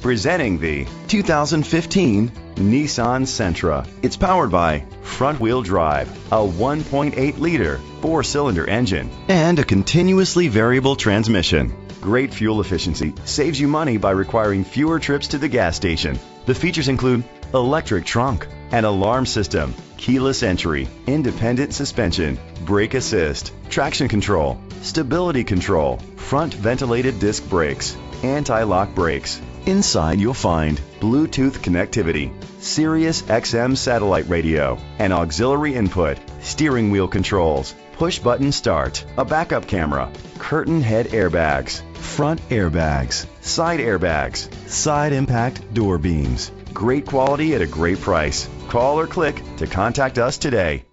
Presenting the 2015 Nissan Sentra. It's powered by front wheel drive, a 1.8 liter four cylinder engine, and a continuously variable transmission. Great fuel efficiency saves you money by requiring fewer trips to the gas station. The features include electric trunk, an alarm system, keyless entry, independent suspension, brake assist, traction control, stability control, front ventilated disc brakes, anti-lock brakes. Inside you'll find Bluetooth connectivity, Sirius XM satellite radio, an auxiliary input, steering wheel controls, push button start, a backup camera, curtain head airbags, front airbags, side airbags, side impact door beams. Great quality at a great price. Call or click to contact us today.